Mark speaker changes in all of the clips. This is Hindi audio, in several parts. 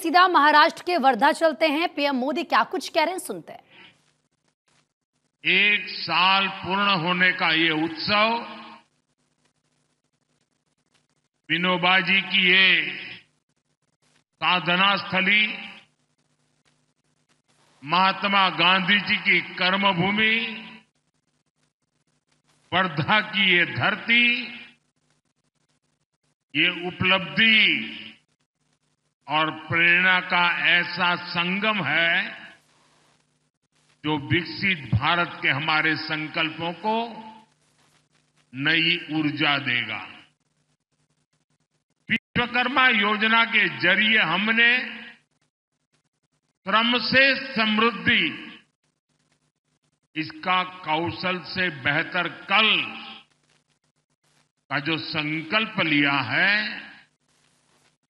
Speaker 1: सीधा महाराष्ट्र के वर्धा चलते हैं। पीएम मोदी क्या कुछ कह रहे हैं? सुनते हैं।
Speaker 2: एक साल पूर्ण होने का ये उत्सव विनोबा जी की ये साधना स्थली महात्मा गांधी जी की कर्मभूमि, वर्धा की ये धरती, ये उपलब्धि और प्रेरणा का ऐसा संगम है जो विकसित भारत के हमारे संकल्पों को नई ऊर्जा देगा। विश्वकर्मा योजना के ज़रिए हमने श्रम से समृद्धि, इसका कौशल से बेहतर कल का जो संकल्प लिया है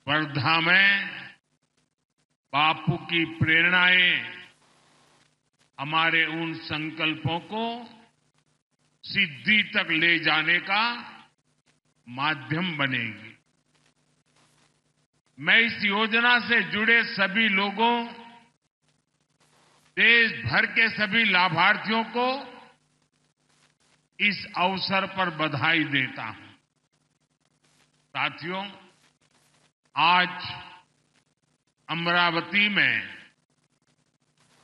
Speaker 2: वर्धा में बापू की प्रेरणाएँ हमारे उन संकल्पों को सिद्धि तक ले जाने का माध्यम बनेगी। मैं इस योजना से जुड़े सभी लोगों, देश भर के सभी लाभार्थियों को इस अवसर पर बधाई देता हूँ। साथियों आज अमरावती में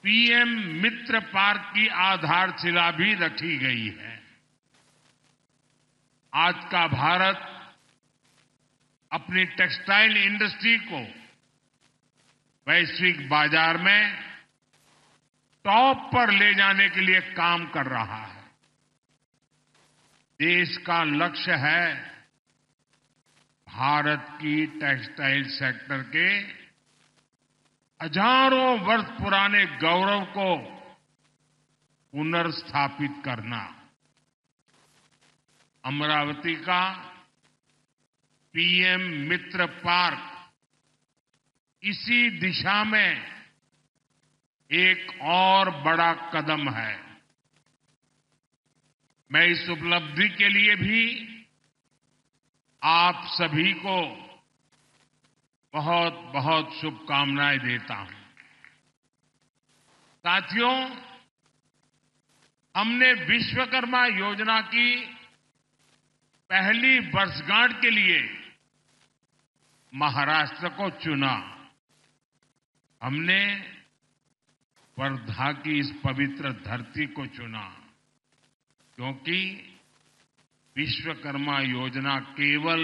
Speaker 2: पीएम मित्र पार्क की आधारशिला भी रखी गई है। आज का भारत अपनी टेक्सटाइल इंडस्ट्री को वैश्विक बाज़ार में टॉप पर ले जाने के लिए काम कर रहा है। देश का लक्ष्य है भारत की टेक्सटाइल सेक्टर के हज़ारों वर्ष पुराने गौरव को पुनर्स्थापित करना। अमरावती का पीएम मित्र पार्क इसी दिशा में एक और बड़ा कदम है। मैं इस उपलब्धि के लिए भी आप सभी को बहुत बहुत शुभकामनाएँ देता हूँ। साथियों, हमने विश्वकर्मा योजना की पहली वर्षगांठ के लिए महाराष्ट्र को चुना। हमने वर्धा की इस पवित्र धरती को चुना, क्योंकि विश्वकर्मा योजना केवल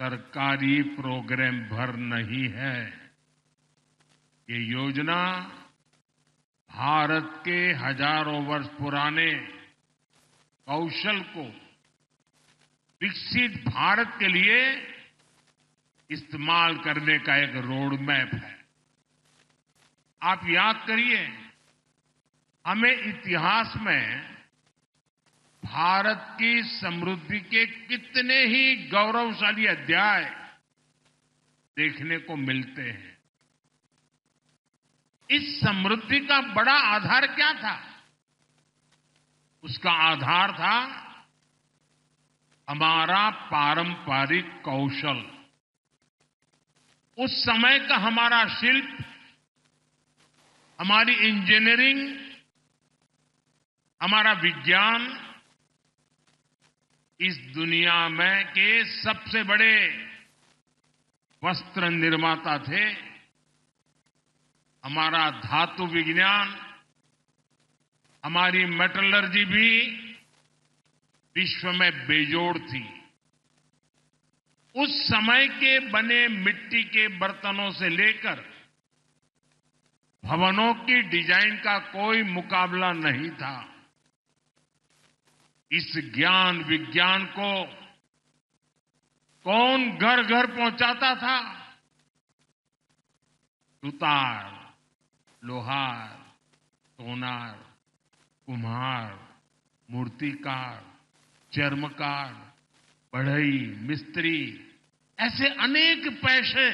Speaker 2: सरकारी प्रोग्राम भर नहीं है। ये योजना भारत के हज़ारों वर्ष पुराने कौशल को विकसित भारत के लिए इस्तेमाल करने का एक रोड मैप है। आप याद करिए, हमें इतिहास में भारत की समृद्धि के कितने ही गौरवशाली अध्याय देखने को मिलते हैं। इस समृद्धि का बड़ा आधार क्या था? उसका आधार था हमारा पारंपरिक कौशल। उस समय का हमारा शिल्प, हमारी इंजीनियरिंग, हमारा विज्ञान इस दुनिया में के सबसे बड़े वस्त्र निर्माता थे। हमारा धातु विज्ञान, हमारी मेटलर्जी भी विश्व में बेजोड़ थी। उस समय के बने मिट्टी के बर्तनों से लेकर भवनों की डिज़ाइन का कोई मुकाबला नहीं था। इस ज्ञान विज्ञान को कौन घर घर पहुंचाता था? सुतार लोहार, सोनार, कुम्हार, मूर्तिकार, चर्मकार, बढ़ई, मिस्त्री, ऐसे अनेक पैसे।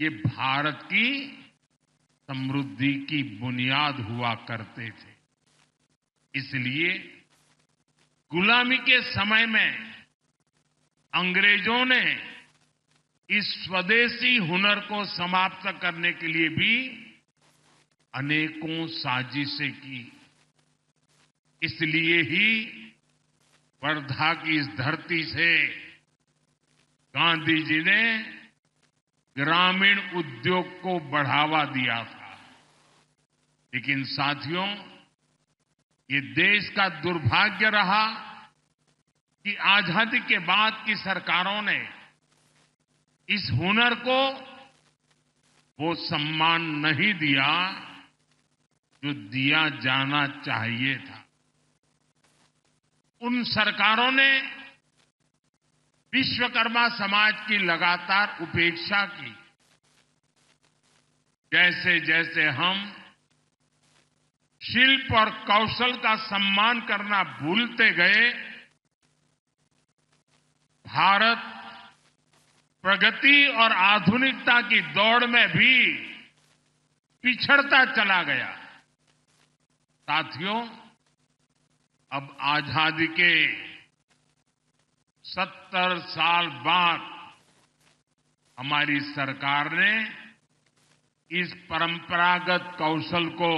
Speaker 2: ये भारत की समृद्धि की बुनियाद हुआ करते थे। इसलिए गुलामी के समय में अंग्रेज़ों ने इस स्वदेशी हुनर को समाप्त करने के लिए भी अनेकों साजिशें की। इसलिए ही वर्धा की इस धरती से गांधी जी ने ग्रामीण उद्योग को बढ़ावा दिया था। लेकिन साथियों ये देश का दुर्भाग्य रहा कि आज़ादी के बाद की सरकारों ने इस हुनर को वो सम्मान नहीं दिया जो दिया जाना चाहिए था। उन सरकारों ने विश्वकर्मा समाज की लगातार उपेक्षा की। जैसे जैसे हम शिल्प और कौशल का सम्मान करना भूलते गए। भारत प्रगति और आधुनिकता की दौड़ में भी पिछड़ता चला गया। साथियों, अब आज़ादी के सत्तर साल बाद हमारी सरकार ने इस परंपरागत कौशल को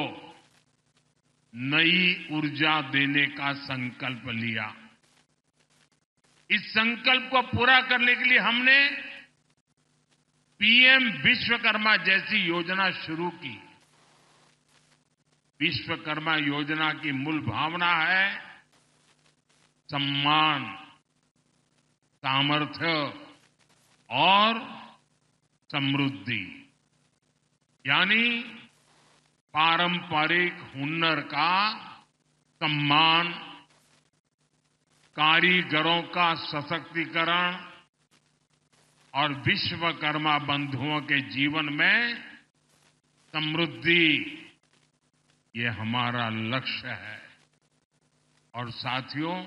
Speaker 2: नई ऊर्जा देने का संकल्प लिया। इस संकल्प को पूरा करने के लिए हमने पीएम विश्वकर्मा जैसी योजना शुरू की। विश्वकर्मा योजना की मूल भावना है सम्मान, सामर्थ्य और समृद्धि। यानी पारंपरिक हुनर का सम्मान, कारीगरों का सशक्तिकरण और विश्वकर्मा बंधुओं के जीवन में समृद्धि, ये हमारा लक्ष्य है। और साथियों,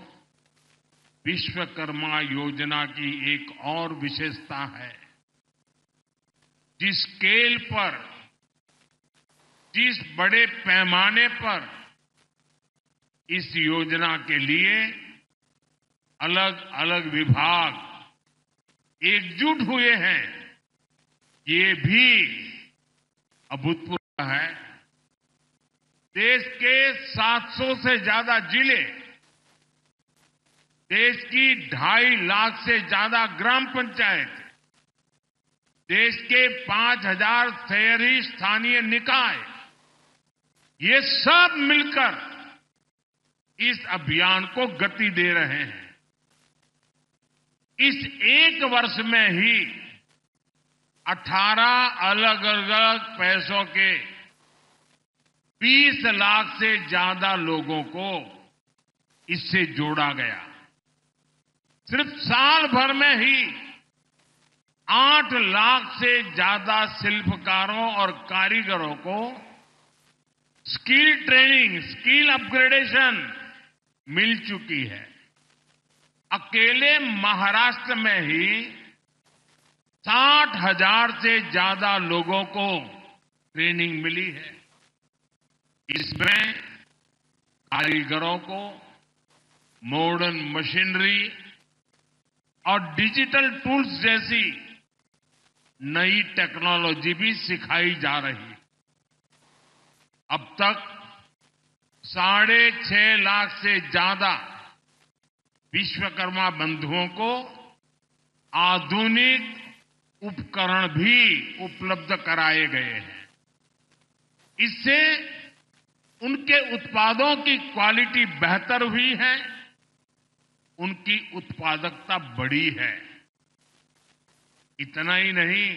Speaker 2: विश्वकर्मा योजना की एक और विशेषता है, जिस स्केल पर जिस बड़े पैमाने पर इस योजना के लिए अलग अलग विभाग एकजुट हुए हैं, ये भी अभूतपूर्व है। देश के 700 से ज़्यादा ज़िले देश की ढाई लाख से ज़्यादा ग्राम पंचायत, देश के पाँच हज़ार शहरी स्थानीय निकाय ये सब मिलकर इस अभियान को गति दे रहे हैं। इस एक वर्ष में ही 18 अलग अलग पैसों के 20 लाख से ज़्यादा लोगों को इससे जोड़ा गया। सिर्फ़ साल भर में ही 8 लाख से ज़्यादा शिल्पकारों और कारीगरों को स्किल ट्रेनिंग, स्किल अपग्रेडेशन मिल चुकी है। अकेले महाराष्ट्र में ही साठ हज़ार से ज़्यादा लोगों को ट्रेनिंग मिली है। इसमें कारीगरों को मॉडर्न मशीनरी और डिजिटल टूल्स जैसी नई टेक्नोलॉजी भी सिखाई जा रही है अब तक साढ़े छह लाख से ज़्यादा विश्वकर्मा बंधुओं को आधुनिक उपकरण भी उपलब्ध कराए गए हैं। इससे उनके उत्पादों की क्वालिटी बेहतर हुई है, उनकी उत्पादकता बढ़ी है। इतना ही नहीं,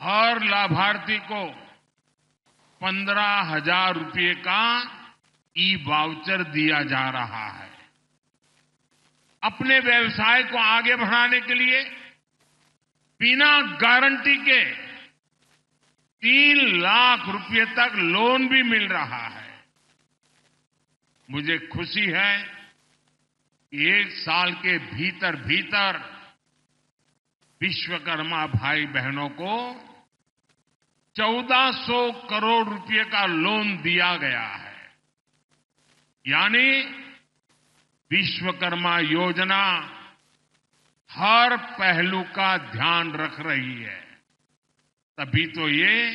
Speaker 2: हर लाभार्थी को पंद्रह हज़ार रुपये का ई वाउचर दिया जा रहा है। अपने व्यवसाय को आगे बढ़ाने के लिए बिना गारंटी के तीन लाख रुपए तक लोन भी मिल रहा है। मुझे खुशी है एक साल के भीतर भीतर विश्वकर्मा भाई बहनों को 1400 करोड़ रुपए का लोन दिया गया है। यानी विश्वकर्मा योजना हर पहलू का ध्यान रख रही है। तभी तो ये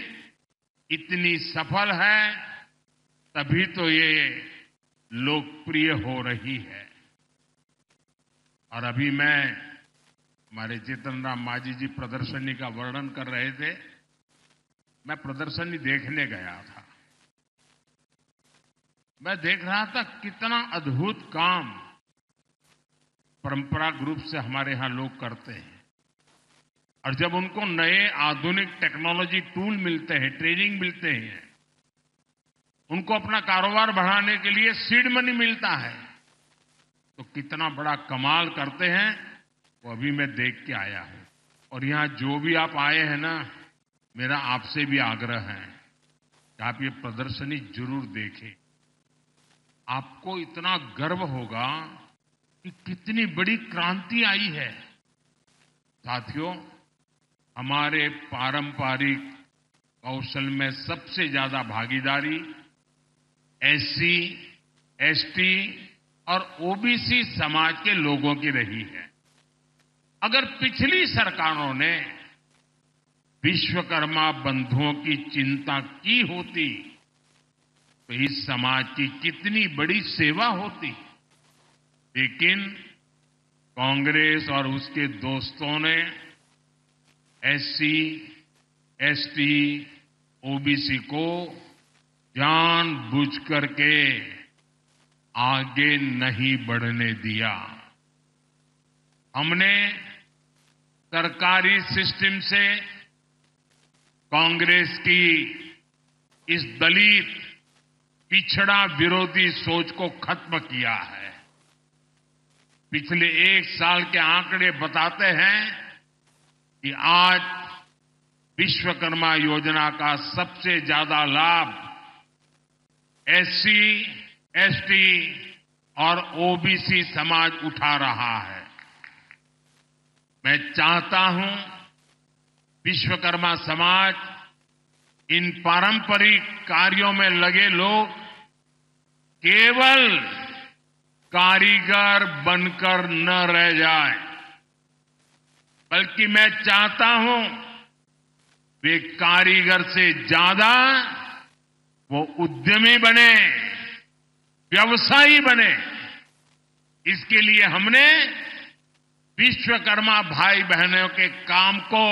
Speaker 2: इतनी सफल है, तभी तो ये लोकप्रिय हो रही है। और अभी मैं, हमारे चेतन राम मांझी जी प्रदर्शनी का वर्णन कर रहे थे मैं प्रदर्शनी देखने गया था। मैं देख रहा था कितना अद्भुत काम परंपरागत रूप से हमारे यहाँ लोग करते हैं। और जब उनको नए आधुनिक टेक्नोलॉजी टूल मिलते हैं, ट्रेनिंग मिलते हैं, उनको अपना कारोबार बढ़ाने के लिए सीड मनी मिलता है तो कितना बड़ा कमाल करते हैं, वो अभी मैं देख के आया हूँ। और यहाँ जो भी आप आए हैं ना मेरा आपसे भी आग्रह है कि आप ये प्रदर्शनी ज़रूर देखें। आपको इतना गर्व होगा कि कितनी बड़ी क्रांति आई है। साथियों हमारे पारंपरिक कौशल में सबसे ज़्यादा भागीदारी एससी, एसटी और ओबीसी समाज के लोगों की रही है। अगर पिछली सरकारों ने विश्वकर्मा बंधुओं की चिंता की होती? तो इस समाज की कितनी बड़ी सेवा होती? लेकिन कांग्रेस और उसके दोस्तों ने एससी, एसटी, ओबीसी को जान जानबूझ करके आगे नहीं बढ़ने दिया। हमने सरकारी सिस्टम से कांग्रेस की इस दलित पिछड़ा विरोधी सोच को खत्म किया है। पिछले एक साल के आंकड़े बताते हैं कि आज विश्वकर्मा योजना का सबसे ज़्यादा लाभ एससी, एसटी और ओबीसी समाज उठा रहा है। मैं चाहता हूँ विश्वकर्मा समाज इन पारंपरिक कार्यों में लगे लोग केवल कारीगर बनकर न रह जाए, बल्कि मैं चाहता हूँ वे कारीगर से ज़्यादा वो उद्यमी बने, व्यवसायी बने। इसके लिए हमने विश्वकर्मा भाई बहनों के काम को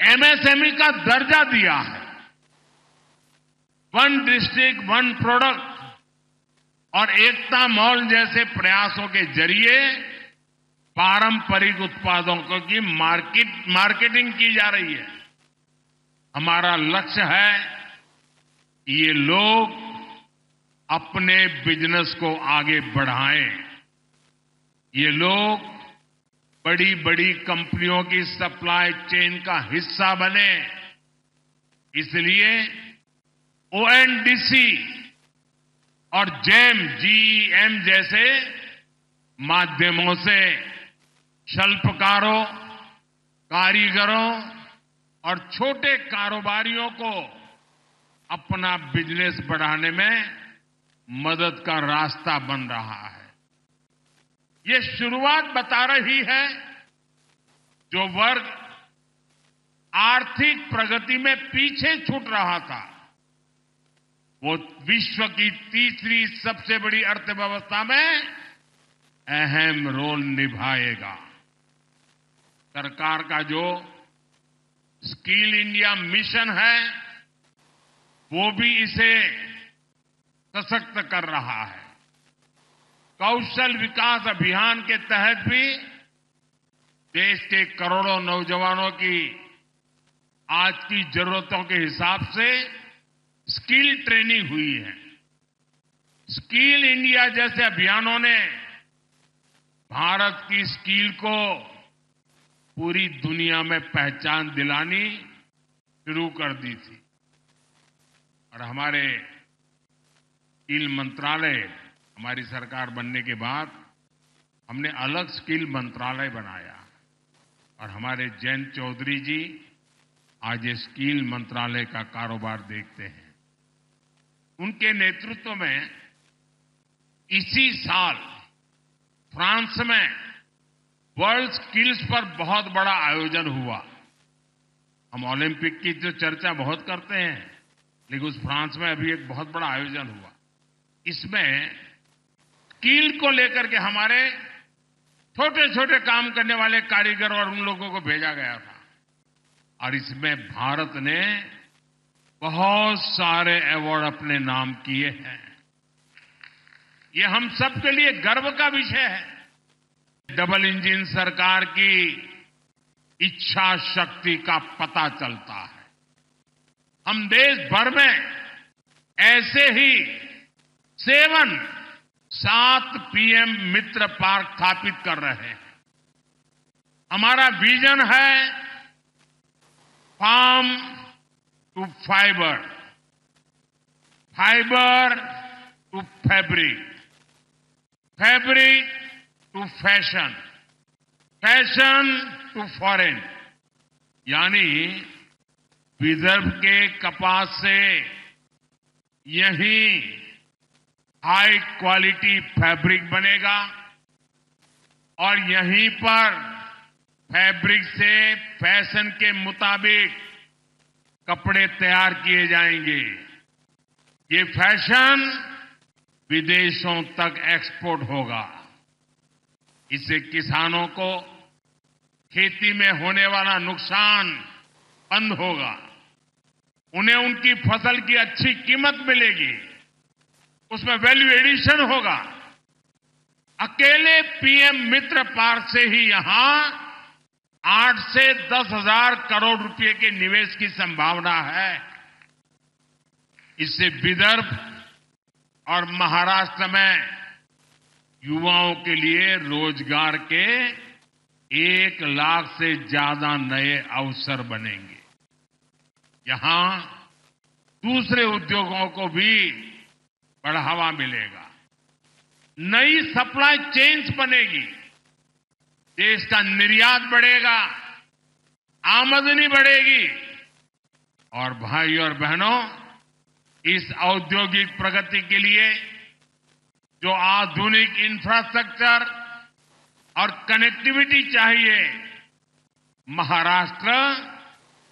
Speaker 2: एमएसएमई का दर्जा दिया है। वन डिस्ट्रिक्ट वन प्रोडक्ट और एकता मॉल जैसे प्रयासों के ज़रिए पारंपरिक उत्पादों की मार्केट, मार्केटिंग की जा रही है। हमारा लक्ष्य है कि ये लोग अपने बिज़नेस को आगे बढ़ाएँ। ये लोग बड़ी बड़ी कंपनियों की सप्लाई चेन का हिस्सा बने। इसलिए ओएनडीसी और जेम जीएम जैसे माध्यमों से शिल्पकारों, कारीगरों और छोटे कारोबारियों को अपना बिज़नेस बढ़ाने में मदद का रास्ता बन रहा है। ये शुरुआत बता रही है जो वर्ग आर्थिक प्रगति में पीछे छूट रहा था, वो विश्व की तीसरी सबसे बड़ी अर्थव्यवस्था में अहम रोल निभाएगा। सरकार का जो स्किल इंडिया मिशन है, वो भी इसे सशक्त कर रहा है। कौशल विकास अभियान के तहत भी देश के करोड़ों नौजवानों की आज की जरूरतों के हिसाब से स्किल ट्रेनिंग हुई है। स्किल इंडिया जैसे अभियानों ने भारत की स्किल को पूरी दुनिया में पहचान दिलानी शुरू कर दी थी। और हमारे स्किल मंत्रालय हमारी सरकार बनने के बाद हमने अलग स्किल मंत्रालय बनाया। और हमारे जयंत चौधरी जी आज ये स्किल मंत्रालय का कारोबार देखते हैं। उनके नेतृत्व में इसी साल फ्रांस में वर्ल्ड स्किल्स पर बहुत बड़ा आयोजन हुआ। हम ओलंपिक की जो चर्चा बहुत करते हैं, लेकिन उस फ्रांस में अभी एक बहुत बड़ा आयोजन हुआ। इसमें स्किल को लेकर के हमारे छोटे छोटे काम करने वाले कारीगर और उन लोगों को भेजा गया था। और इसमें भारत ने बहुत सारे अवार्ड अपने नाम किए हैं। ये हम सबके लिए गर्व का विषय है। डबल इंजन सरकार की इच्छा शक्ति का पता चलता है। हम देश भर में ऐसे ही सेवन सात पीएम मित्र पार्क स्थापित कर रहे हैं। हमारा विजन है farm to fibre. Fibre to fabric. Fabric to fashion. Fashion to foreign. यानी विदर्भ के कपास से यही हाई क्वालिटी फैब्रिक बनेगा और यहीं पर फैब्रिक से फ़ैशन के मुताबिक कपड़े तैयार किए जाएँगे। ये फ़ैशन विदेशों तक एक्सपोर्ट होगा। इससे किसानों को खेती में होने वाला नुकसान बंद होगा। उन्हें उनकी फ़सल की अच्छी कीमत मिलेगी। उसमें वैल्यू एडिशन होगा। अकेले पीएम मित्र पार्क से ही यहाँ आठ से दस हज़ार करोड़ रुपए के निवेश की संभावना है। इससे विदर्भ और महाराष्ट्र में युवाओं के लिए रोज़गार के एक लाख से ज़्यादा नए अवसर बनेंगे। यहाँ दूसरे उद्योगों को भी बढ़ावा मिलेगा। नई सप्लाई चेन्स बनेगी। देश का निर्यात बढ़ेगा, आमदनी बढ़ेगी। और भाई और बहनों, इस औद्योगिक प्रगति के लिए जो आधुनिक इंफ्रास्ट्रक्चर और कनेक्टिविटी चाहिए, महाराष्ट्र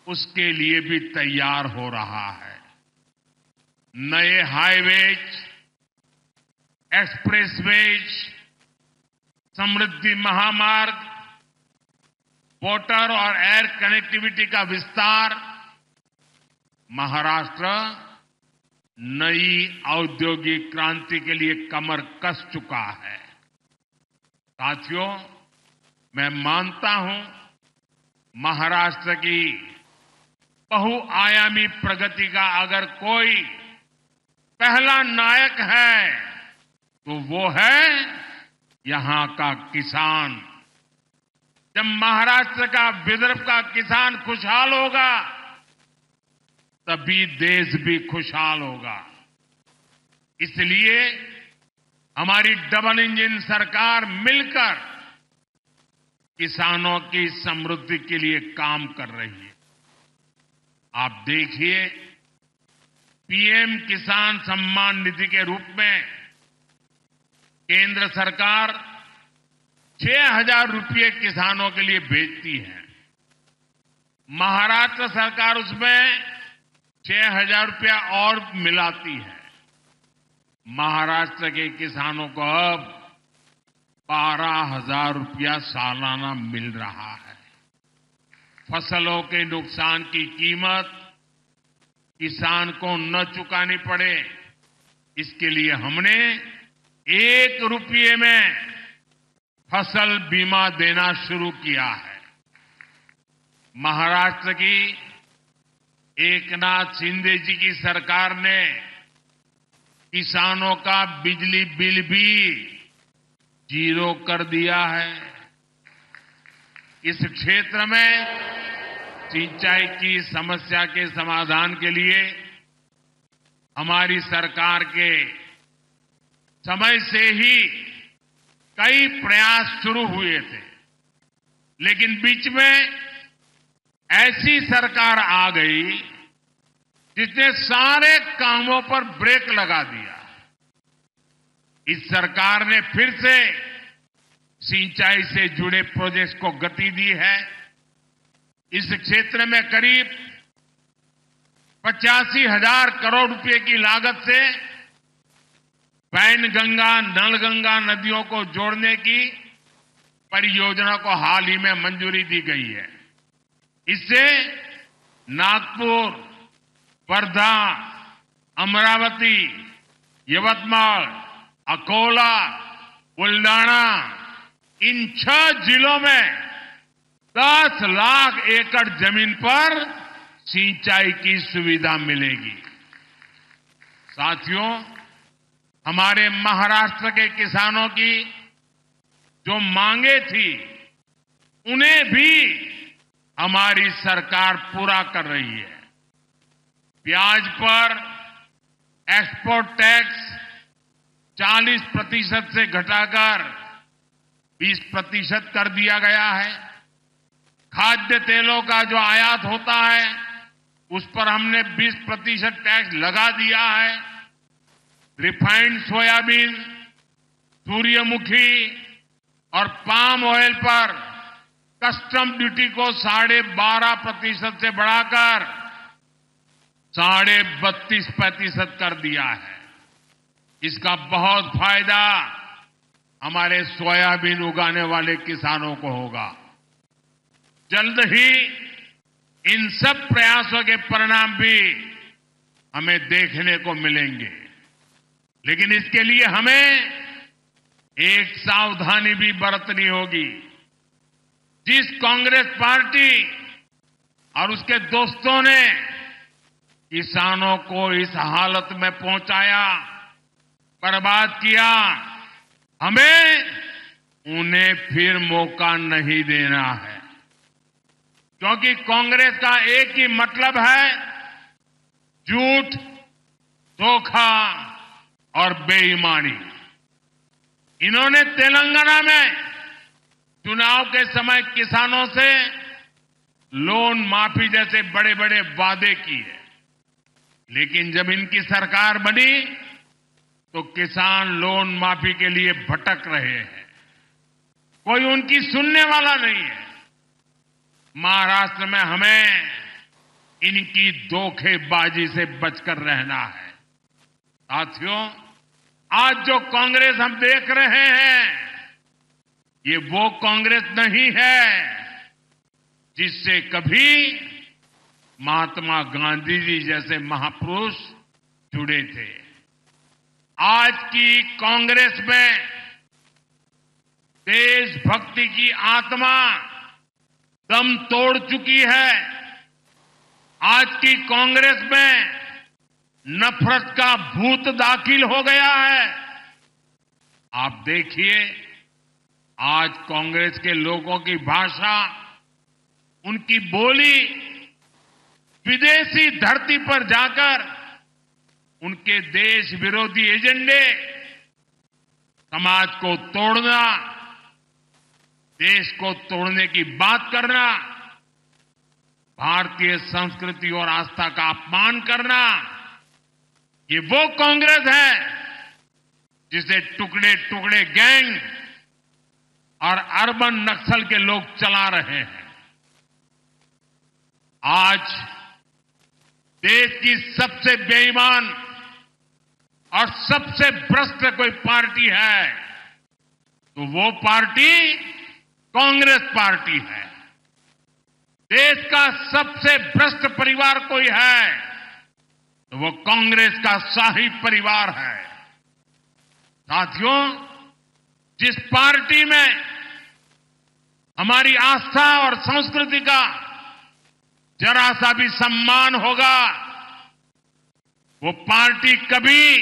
Speaker 2: उसके लिए भी तैयार हो रहा है। नए हाईवेज, एक्सप्रेसवेज, समृद्धि महामार्ग, वाटर और एयर कनेक्टिविटी का विस्तार, महाराष्ट्र नई औद्योगिक क्रांति के लिए कमर कस चुका है। साथियों, मैं मानता हूँ महाराष्ट्र की बहुआयामी प्रगति का अगर कोई पहला नायक है तो वो है यहाँ का किसान। जब महाराष्ट्र का विदर्भ का किसान खुशहाल होगा, तभी देश भी खुशहाल होगा। इसलिए हमारी डबल इंजन सरकार मिलकर किसानों की समृद्धि के लिए काम कर रही है। आप देखिए पीएम किसान सम्मान निधि के रूप में केंद्र सरकार छह हज़ार रुपये किसानों के लिए भेजती है। महाराष्ट्र सरकार उसमें छह हज़ार रूपया और मिलाती है। महाराष्ट्र के किसानों को अब बारह हज़ार रूपया सालाना मिल रहा है। फ़सलों के नुकसान की कीमत किसान को न चुकानी पड़े। इसके लिए हमने एक रुपये में फ़सल बीमा देना शुरू किया है। महाराष्ट्र की एक नाथ शिंदे जी की सरकार ने किसानों का बिजली बिल भी ज़ीरो कर दिया है। इस क्षेत्र में सिंचाई की समस्या के समाधान के लिए हमारी सरकार के समय से ही कई प्रयास शुरू हुए थे। लेकिन बीच में ऐसी सरकार आ गई जिसने सारे कामों पर ब्रेक लगा दिया। इस सरकार ने फिर से सिंचाई से जुड़े प्रोजेक्ट्स को गति दी है। इस क्षेत्र में करीब पचासी हज़ार करोड़ रुपए की लागत से पैनगंगा, नलगंगा नदियों को जोड़ने की परियोजना को हाल ही में मंजूरी दी गई है। इससे नागपुर, वर्धा, अमरावती, यवतमाल, अकोला बुल्डाना इन छह जिलों में 10 लाख एकड़ ज़मीन पर सिंचाई की सुविधा मिलेगी। साथियों, हमारे महाराष्ट्र के किसानों की जो मांगे थी, उन्हें भी हमारी सरकार पूरा कर रही है। प्याज पर एक्सपोर्ट टैक्स 40 प्रतिशत से घटाकर 20 प्रतिशत कर दिया गया है। खाद्य तेलों का जो आयात होता है, उस पर हमने 20 प्रतिशत टैक्स लगा दिया है। रिफाइंड सोयाबीन, सूर्यमुखी और पाम ऑयल पर कस्टम ड्यूटी को साढ़े बारह प्रतिशत से बढ़ाकर साढ़े बत्तीस प्रतिशत कर दिया है। इसका बहुत फ़ायदा हमारे सोयाबीन उगाने वाले किसानों को होगा। जल्द ही इन सब प्रयासों के परिणाम भी हमें देखने को मिलेंगे। लेकिन इसके लिए हमें एक सावधानी भी बरतनी होगी। जिस कांग्रेस पार्टी और उसके दोस्तों ने किसानों को इस हालत में पहुँचाया, बर्बाद किया, हमें उन्हें फिर मौका नहीं देना है। क्योंकि कांग्रेस का एक ही मतलब है झूठ, धोखा और बेईमानी। इन्होंने तेलंगाना में चुनाव के समय किसानों से लोन माफ़ी जैसे बड़े बड़े वादे किए। लेकिन जब इनकी सरकार बनी तो किसान लोन माफ़ी के लिए भटक रहे हैं। कोई उनकी सुनने वाला नहीं है। महाराष्ट्र में हमें इनकी धोखेबाजी से बचकर रहना है। साथियों, आज जो कांग्रेस हम देख रहे हैं, ये वो कांग्रेस नहीं है जिससे कभी महात्मा गांधी जी जैसे महापुरुष जुड़े थे। आज की कांग्रेस में देशभक्ति की आत्मा दम तोड़ चुकी है। आज की कांग्रेस में नफरत का भूत दाखिल हो गया है। आप देखिए, आज कांग्रेस के लोगों की भाषा, उनकी बोली, विदेशी धरती पर जाकर उनके देश विरोधी एजेंडे, समाज को तोड़ना देश को तोड़ने की बात करना, भारतीय संस्कृति और आस्था का अपमान करना, ये वो कांग्रेस है जिसे टुकड़े टुकड़े गैंग और अर्बन नक्सल के लोग चला रहे हैं। आज देश की सबसे बेईमान और सबसे भ्रष्ट कोई पार्टी है तो वो पार्टी कांग्रेस पार्टी है। देश का सबसे भ्रष्ट परिवार कोई है तो वो कांग्रेस का शाही परिवार है। साथियों, जिस पार्टी में हमारी आस्था और संस्कृति का जरा सा भी सम्मान होगा, वो पार्टी कभी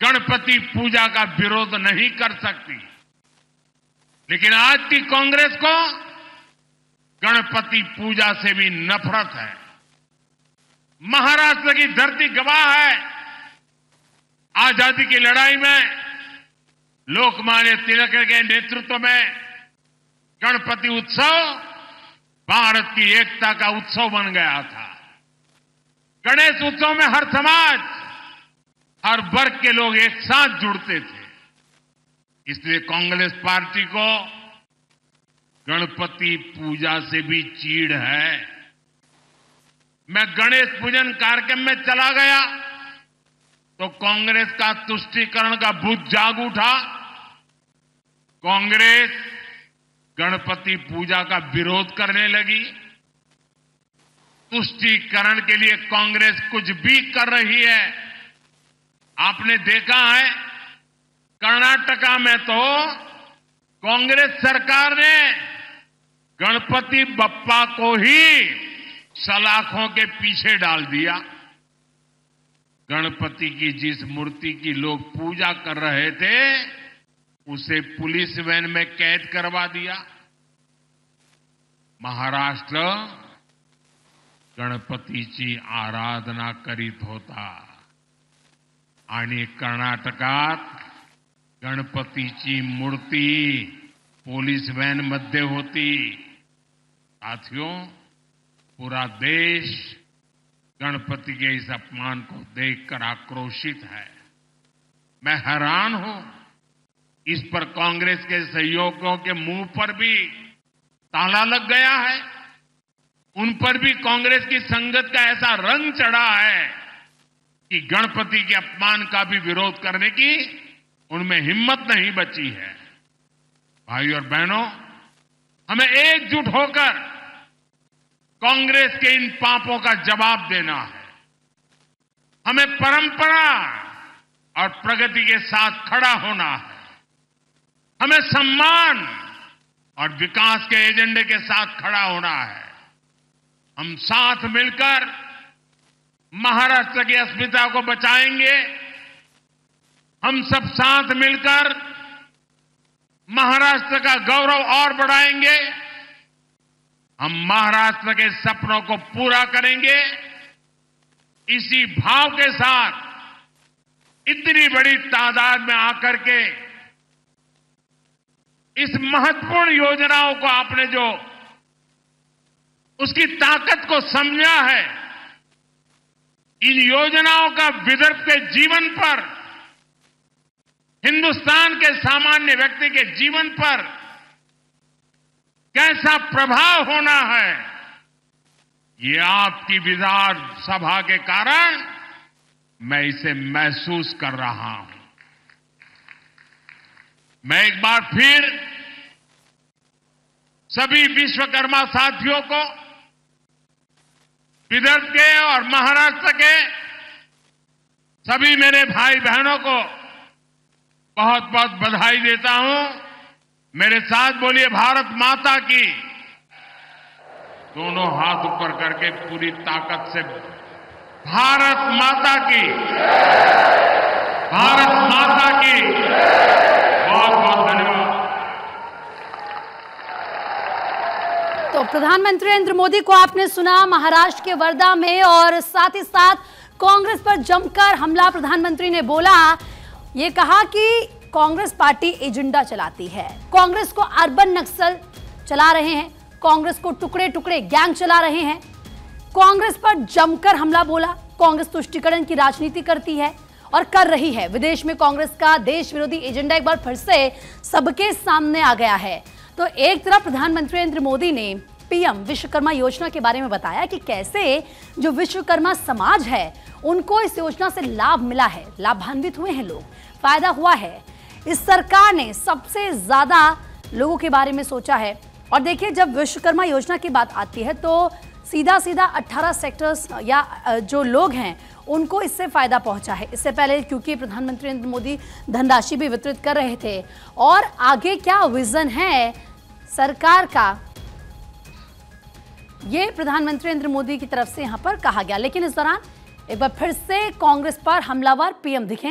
Speaker 2: गणपति पूजा का विरोध नहीं कर सकती। लेकिन आज की कांग्रेस को गणपति पूजा से भी नफरत है। महाराष्ट्र की धरती गवाह है। आज़ादी की लड़ाई में, लोकमान्य तिलक के नेतृत्व में गणपति उत्सव भारत की एकता का उत्सव बन गया था। गणेश उत्सव में हर समाज, हर वर्ग के लोग एक साथ जुड़ते थे। इसलिए कांग्रेस पार्टी को गणपति पूजा से भी चीड़ है। मैं गणेश पूजन कार्यक्रम में चला गया तो कांग्रेस का तुष्टीकरण का भूत जाग उठा। कांग्रेस गणपति पूजा का विरोध करने लगी। तुष्टीकरण के लिए कांग्रेस कुछ भी कर रही है। आपने देखा है कर्नाटका में तो कांग्रेस सरकार ने गणपति बप्पा को ही सलाखों के पीछे डाल दिया। गणपति की जिस मूर्ति की लोग पूजा कर रहे थे, उसे पुलिस वैन में कैद करवा दिया। महाराष्ट्र गणपतीची आराधना करीत होता। आणि कर्नाटकात गणपतीची मूर्ति पोलीस वैन मध्य होती। साथियों, पूरा देश गणपति के इस अपमान को देखकर आक्रोशित है। मैं हैरान हूँ। इस पर कांग्रेस के सहयोगियों के मुँह पर भी ताला लग गया है। उन पर भी कांग्रेस की संगत का ऐसा रंग चढ़ा है कि गणपति के अपमान का भी विरोध करने की उनमें हिम्मत नहीं बची है। भाई और बहनों, हमें एकजुट होकर कांग्रेस के इन पापों का जवाब देना है। हमें परंपरा और प्रगति के साथ खड़ा होना है। हमें सम्मान और विकास के एजेंडे के साथ खड़ा होना है। हम साथ मिलकर महाराष्ट्र की अस्मिता को बचाएँगे। हम सब साथ मिलकर महाराष्ट्र का गौरव और बढ़ाएँगे। हम महाराष्ट्र के सपनों को पूरा करेंगे। इसी भाव के साथ इतनी बड़ी तादाद में आकर के इस महत्वपूर्ण योजनाओं को आपने जो उसकी ताकत को समझा है, इन योजनाओं का विदर्भ के जीवन पर हिंदुस्तान के सामान्य व्यक्ति के जीवन पर कैसा प्रभाव होना है, ये आपकी विधान सभा के कारण मैं इसे महसूस कर रहा हूँ। मैं एक बार फिर सभी विश्वकर्मा साथियों को विदर्भ के और महाराष्ट्र के सभी मेरे भाई बहनों को बहुत बहुत बधाई देता हूँ। मेरे साथ बोलिए भारत माता की। दोनों हाथ ऊपर करके पूरी ताकत से भारत माता की। भारत माता की। बहुत बहुत धन्यवाद।
Speaker 1: तो प्रधानमंत्री नरेंद्र मोदी को आपने सुना महाराष्ट्र के वर्धा में और साथ ही साथ कांग्रेस पर जमकर हमला प्रधानमंत्री ने बोला। ये कहा कि कांग्रेस पार्टी एजेंडा चलाती है। कांग्रेस को अर्बन नक्सल चला रहे हैं, कांग्रेस को टुकड़े टुकड़े गैंग चला रहे हैं। कांग्रेस पर जमकर हमला बोला, कांग्रेस तुष्टिकरण की राजनीति करती है और कर रही है। विदेश में कांग्रेस का देश विरोधी एजेंडा एक बार फिर से सबके सामने आ गया है। तो एक तरफ़ प्रधानमंत्री नरेंद्र मोदी ने पीएम विश्वकर्मा योजना के बारे में बताया कि कैसे जो विश्वकर्मा समाज है, उनको इस योजना से लाभ मिला है, लाभान्वित हुए हैं लोग। फ़ायदा हुआ है। इस सरकार ने सबसे ज़्यादा लोगों के बारे में सोचा है। और देखिए, जब विश्वकर्मा योजना की बात आती है तो सीधा सीधा 18 सेक्टर्स या जो लोग हैं, उनको इससे फ़ायदा पहुँचा है। इससे पहले क्योंकि प्रधानमंत्री नरेंद्र मोदी धनराशि भी वितरित कर रहे थे। और आगे क्या विजन है सरकार का? ये प्रधानमंत्री नरेंद्र मोदी की तरफ़ से यहाँ पर कहा गया। लेकिन इस दौरान एक बार फिर से कांग्रेस पर हमलावर पीएम दिखे